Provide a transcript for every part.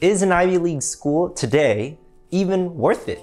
Is an Ivy League school today even worth it?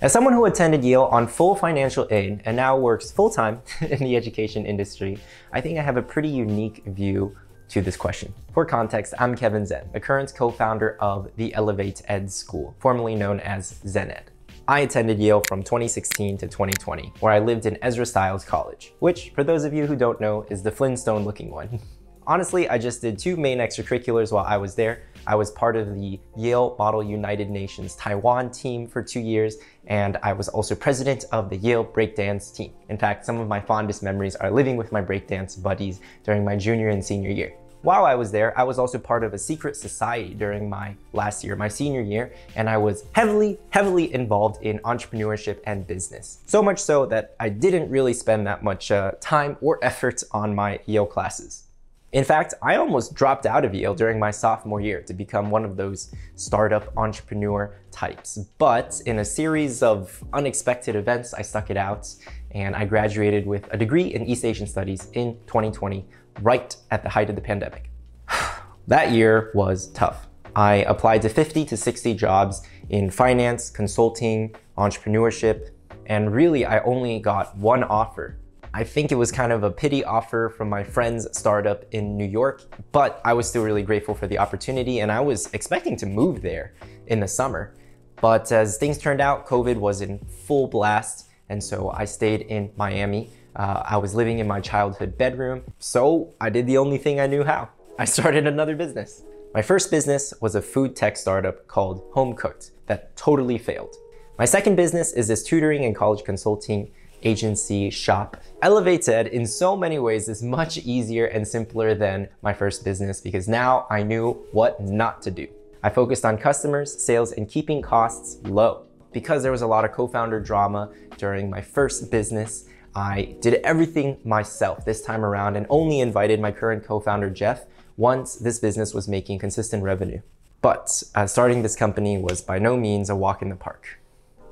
As someone who attended Yale on full financial aid and now works full-time in the education industry, I think I have a pretty unique view to this question. For context, I'm Kevin Zhen, the current co-founder of the Elevated School, formerly known as ZhenEd. I attended Yale from 2016 to 2020, where I lived in Ezra Stiles College, which, for those of you who don't know, is the Flintstone looking one. Honestly, I just did two main extracurriculars while I was there. I was part of the Yale Model United Nations Taiwan team for two years, and I was also president of the Yale breakdance team. In fact, some of my fondest memories are living with my breakdance buddies during my junior and senior year. While I was there, I was also part of a secret society during my last year, my senior year, and I was heavily, heavily involved in entrepreneurship and business. So much so that I didn't really spend that much uh, time or effort on my Yale classes. In fact, I almost dropped out of Yale during my sophomore year to become one of those startup entrepreneur types. But in a series of unexpected events, I stuck it out and I graduated with a degree in East Asian Studies in 2020, right at the height of the pandemic. that year was tough. I applied to 50 to 60 jobs in finance, consulting, entrepreneurship, and really I only got one offer I think it was kind of a pity offer from my friend's startup in New York, but I was still really grateful for the opportunity and I was expecting to move there in the summer. But as things turned out, COVID was in full blast, and so I stayed in Miami. Uh, I was living in my childhood bedroom, so I did the only thing I knew how. I started another business. My first business was a food tech startup called Home Cooked that totally failed. My second business is this tutoring and college consulting agency shop. Elevate in so many ways is much easier and simpler than my first business because now I knew what not to do. I focused on customers, sales, and keeping costs low. Because there was a lot of co-founder drama during my first business, I did everything myself this time around and only invited my current co-founder Jeff once this business was making consistent revenue. But uh, starting this company was by no means a walk in the park.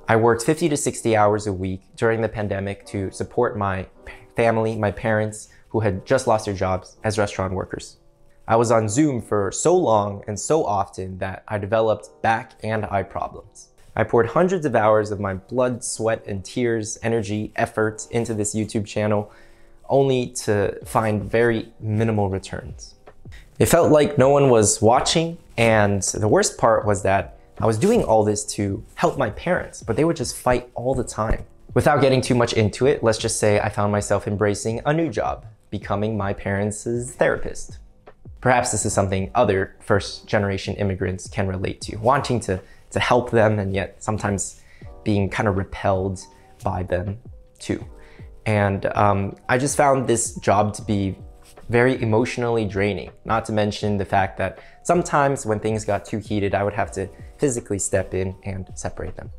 I worked 50 to 60 hours a week during the pandemic to support my family, my parents, who had just lost their jobs as restaurant workers. I was on Zoom for so long and so often that I developed back and eye problems. I poured hundreds of hours of my blood, sweat, and tears, energy, effort into this YouTube channel, only to find very minimal returns. It felt like no one was watching, and the worst part was that I was doing all this to help my parents, but they would just fight all the time. Without getting too much into it, let's just say I found myself embracing a new job, becoming my parents' therapist. Perhaps this is something other first generation immigrants can relate to, wanting to, to help them and yet sometimes being kind of repelled by them too. And um, I just found this job to be very emotionally draining, not to mention the fact that sometimes when things got too heated, I would have to physically step in and separate them.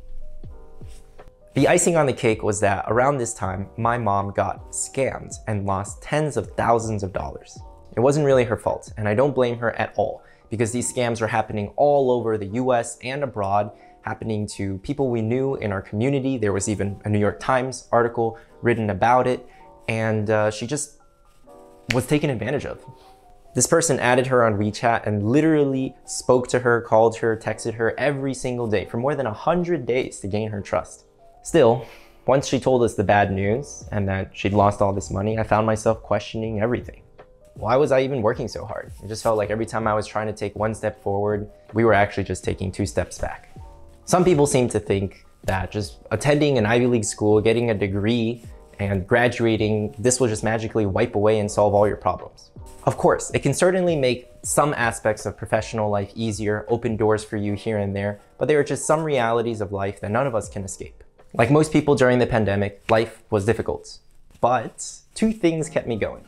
The icing on the cake was that around this time, my mom got scammed and lost tens of thousands of dollars. It wasn't really her fault, and I don't blame her at all, because these scams were happening all over the US and abroad, happening to people we knew in our community. There was even a New York Times article written about it, and uh, she just was taken advantage of. This person added her on WeChat and literally spoke to her, called her, texted her every single day for more than 100 days to gain her trust. Still, once she told us the bad news and that she'd lost all this money, I found myself questioning everything. Why was I even working so hard? It just felt like every time I was trying to take one step forward, we were actually just taking two steps back. Some people seem to think that just attending an Ivy League school, getting a degree, and graduating, this will just magically wipe away and solve all your problems. Of course, it can certainly make some aspects of professional life easier, open doors for you here and there, but there are just some realities of life that none of us can escape. Like most people during the pandemic, life was difficult. But two things kept me going.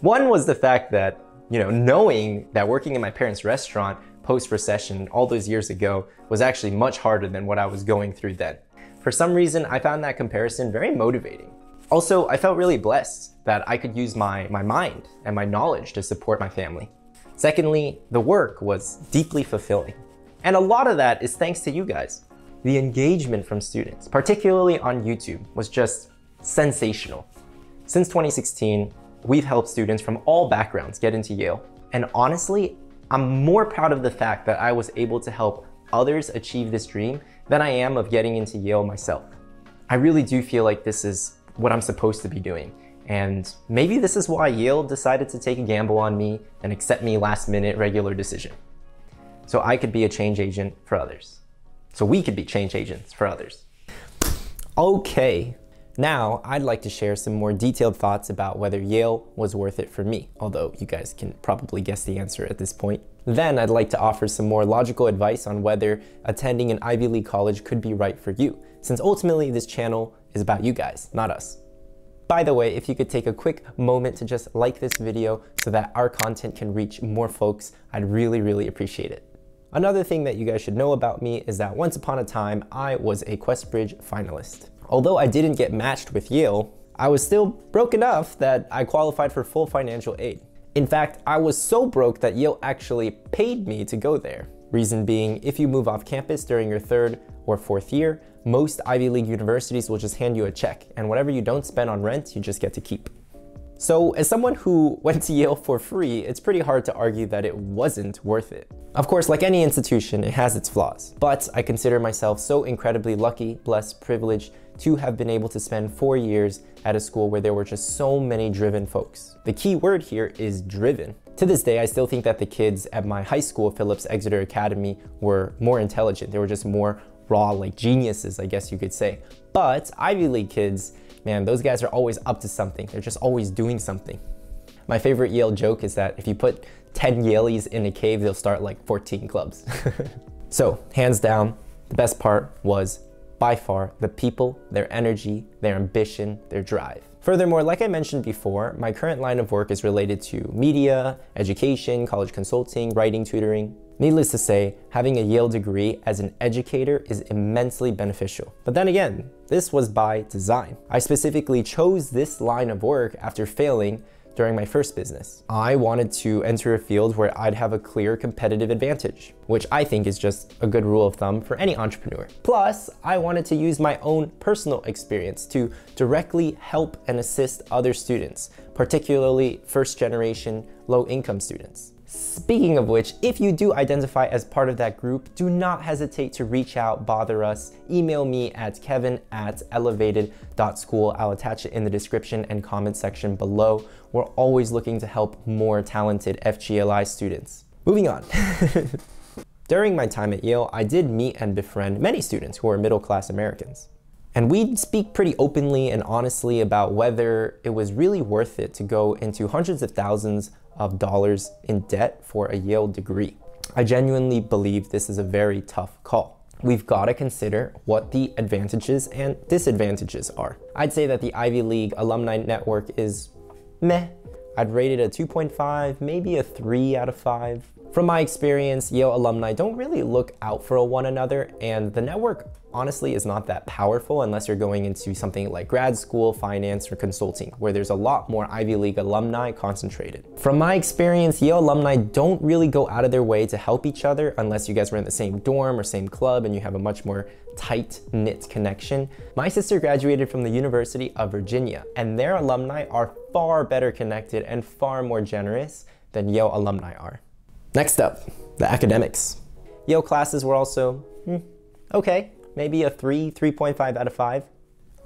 One was the fact that, you know, knowing that working in my parents' restaurant post-recession all those years ago was actually much harder than what I was going through then. For some reason, I found that comparison very motivating. Also, I felt really blessed that I could use my, my mind and my knowledge to support my family. Secondly, the work was deeply fulfilling. And a lot of that is thanks to you guys. The engagement from students, particularly on YouTube, was just sensational. Since 2016, we've helped students from all backgrounds get into Yale. And honestly, I'm more proud of the fact that I was able to help others achieve this dream than I am of getting into Yale myself. I really do feel like this is what I'm supposed to be doing. And maybe this is why Yale decided to take a gamble on me and accept me last minute regular decision. So I could be a change agent for others. So we could be change agents for others. Okay, now I'd like to share some more detailed thoughts about whether Yale was worth it for me, although you guys can probably guess the answer at this point. Then I'd like to offer some more logical advice on whether attending an Ivy League college could be right for you, since ultimately this channel is about you guys, not us. By the way, if you could take a quick moment to just like this video so that our content can reach more folks, I'd really, really appreciate it. Another thing that you guys should know about me is that once upon a time, I was a QuestBridge finalist. Although I didn't get matched with Yale, I was still broke enough that I qualified for full financial aid. In fact, I was so broke that Yale actually paid me to go there. Reason being, if you move off campus during your third or fourth year, most Ivy League universities will just hand you a check, and whatever you don't spend on rent, you just get to keep. So as someone who went to Yale for free, it's pretty hard to argue that it wasn't worth it. Of course, like any institution, it has its flaws, but I consider myself so incredibly lucky, blessed, privileged to have been able to spend four years at a school where there were just so many driven folks. The key word here is driven. To this day, I still think that the kids at my high school, Phillips Exeter Academy, were more intelligent. They were just more raw, like geniuses, I guess you could say. But Ivy League kids, man, those guys are always up to something. They're just always doing something. My favorite Yale joke is that if you put 10 Yalies in a cave, they'll start like 14 clubs. so, hands down, the best part was by far the people, their energy, their ambition, their drive. Furthermore, like I mentioned before, my current line of work is related to media, education, college consulting, writing, tutoring. Needless to say, having a Yale degree as an educator is immensely beneficial. But then again, this was by design. I specifically chose this line of work after failing during my first business. I wanted to enter a field where I'd have a clear competitive advantage, which I think is just a good rule of thumb for any entrepreneur. Plus, I wanted to use my own personal experience to directly help and assist other students, particularly first generation low income students. Speaking of which, if you do identify as part of that group, do not hesitate to reach out, bother us, email me at kevin at elevated.school. I'll attach it in the description and comment section below. We're always looking to help more talented FGLI students. Moving on. During my time at Yale, I did meet and befriend many students who are middle class Americans. And we'd speak pretty openly and honestly about whether it was really worth it to go into hundreds of thousands of dollars in debt for a Yale degree. I genuinely believe this is a very tough call. We've got to consider what the advantages and disadvantages are. I'd say that the Ivy League alumni network is meh. I'd rate it a 2.5, maybe a 3 out of 5. From my experience, Yale alumni don't really look out for one another, and the network honestly is not that powerful unless you're going into something like grad school, finance, or consulting, where there's a lot more Ivy League alumni concentrated. From my experience, Yale alumni don't really go out of their way to help each other unless you guys were in the same dorm or same club and you have a much more tight-knit connection. My sister graduated from the University of Virginia, and their alumni are far better connected and far more generous than Yale alumni are. Next up, the academics. Yale classes were also, hmm, okay, maybe a 3, 3.5 out of 5.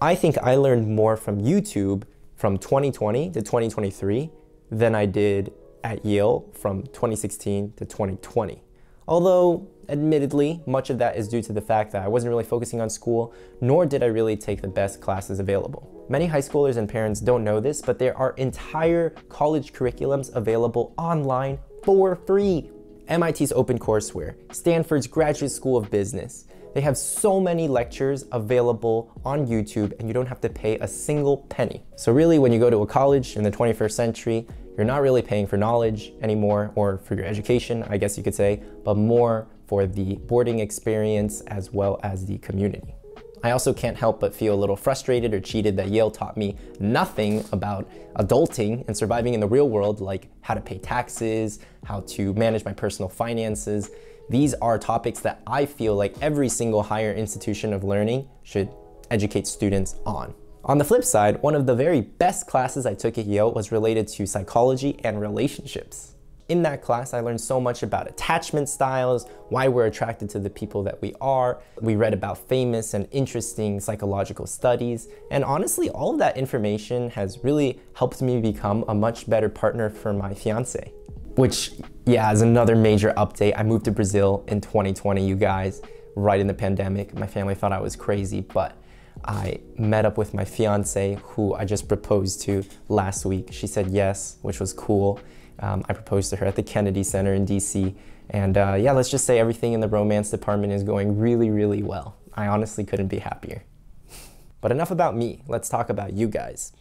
I think I learned more from YouTube from 2020 to 2023 than I did at Yale from 2016 to 2020. Although, admittedly, much of that is due to the fact that I wasn't really focusing on school, nor did I really take the best classes available. Many high schoolers and parents don't know this, but there are entire college curriculums available online for free. MIT's OpenCourseware, Stanford's Graduate School of Business, they have so many lectures available on YouTube and you don't have to pay a single penny. So really when you go to a college in the 21st century, you're not really paying for knowledge anymore or for your education, I guess you could say, but more for the boarding experience as well as the community. I also can't help but feel a little frustrated or cheated that Yale taught me nothing about adulting and surviving in the real world, like how to pay taxes, how to manage my personal finances, these are topics that I feel like every single higher institution of learning should educate students on. On the flip side, one of the very best classes I took at Yale was related to psychology and relationships. In that class, I learned so much about attachment styles, why we're attracted to the people that we are. We read about famous and interesting psychological studies, and honestly, all of that information has really helped me become a much better partner for my fiance. Which, yeah, is another major update. I moved to Brazil in 2020, you guys, right in the pandemic. My family thought I was crazy, but I met up with my fiance, who I just proposed to last week. She said yes, which was cool. Um, I proposed to her at the Kennedy Center in DC. And uh, yeah, let's just say everything in the romance department is going really, really well. I honestly couldn't be happier. But enough about me, let's talk about you guys.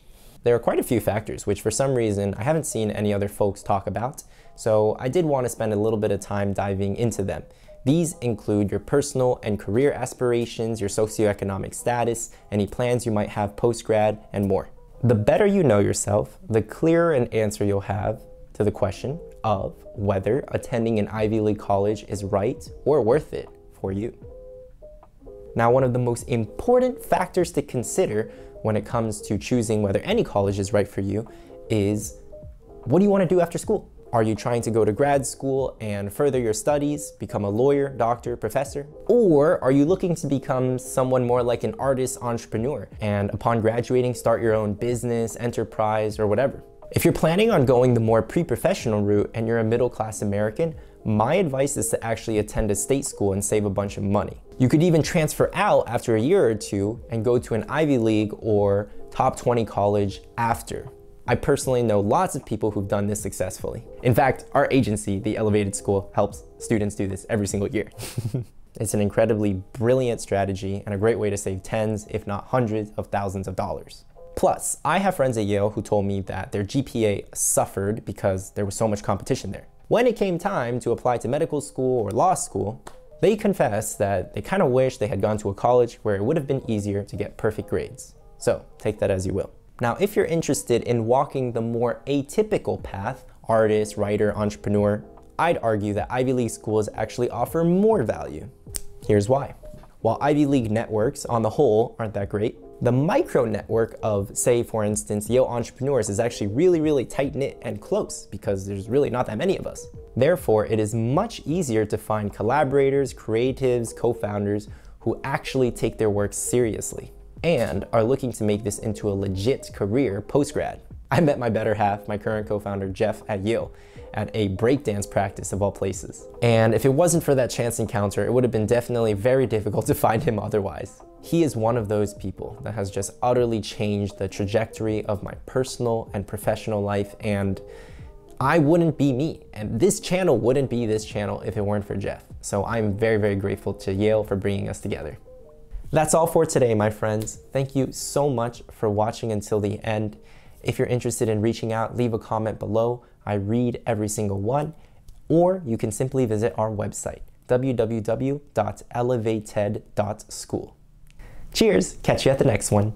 There are quite a few factors which for some reason I haven't seen any other folks talk about, so I did want to spend a little bit of time diving into them. These include your personal and career aspirations, your socioeconomic status, any plans you might have post-grad, and more. The better you know yourself, the clearer an answer you'll have to the question of whether attending an Ivy League college is right or worth it for you. Now, one of the most important factors to consider when it comes to choosing whether any college is right for you is what do you want to do after school? Are you trying to go to grad school and further your studies, become a lawyer, doctor, professor? Or are you looking to become someone more like an artist entrepreneur and upon graduating start your own business, enterprise, or whatever? If you're planning on going the more pre-professional route and you're a middle-class American, my advice is to actually attend a state school and save a bunch of money. You could even transfer out after a year or two and go to an Ivy League or top 20 college after. I personally know lots of people who've done this successfully. In fact, our agency, the Elevated School, helps students do this every single year. it's an incredibly brilliant strategy and a great way to save tens, if not hundreds of thousands of dollars. Plus, I have friends at Yale who told me that their GPA suffered because there was so much competition there. When it came time to apply to medical school or law school, they confessed that they kind of wish they had gone to a college where it would have been easier to get perfect grades. So take that as you will. Now, if you're interested in walking the more atypical path, artist, writer, entrepreneur, I'd argue that Ivy League schools actually offer more value. Here's why. While Ivy League networks on the whole aren't that great, the micro network of, say, for instance, Yale entrepreneurs is actually really, really tight knit and close because there's really not that many of us. Therefore, it is much easier to find collaborators, creatives, co founders who actually take their work seriously and are looking to make this into a legit career post-grad. I met my better half, my current co-founder Jeff at Yale, at a breakdance practice of all places. And if it wasn't for that chance encounter, it would have been definitely very difficult to find him otherwise. He is one of those people that has just utterly changed the trajectory of my personal and professional life and I wouldn't be me. And this channel wouldn't be this channel if it weren't for Jeff. So I'm very, very grateful to Yale for bringing us together. That's all for today, my friends. Thank you so much for watching until the end. If you're interested in reaching out, leave a comment below. I read every single one. Or you can simply visit our website, www.elevated.school. Cheers, catch you at the next one.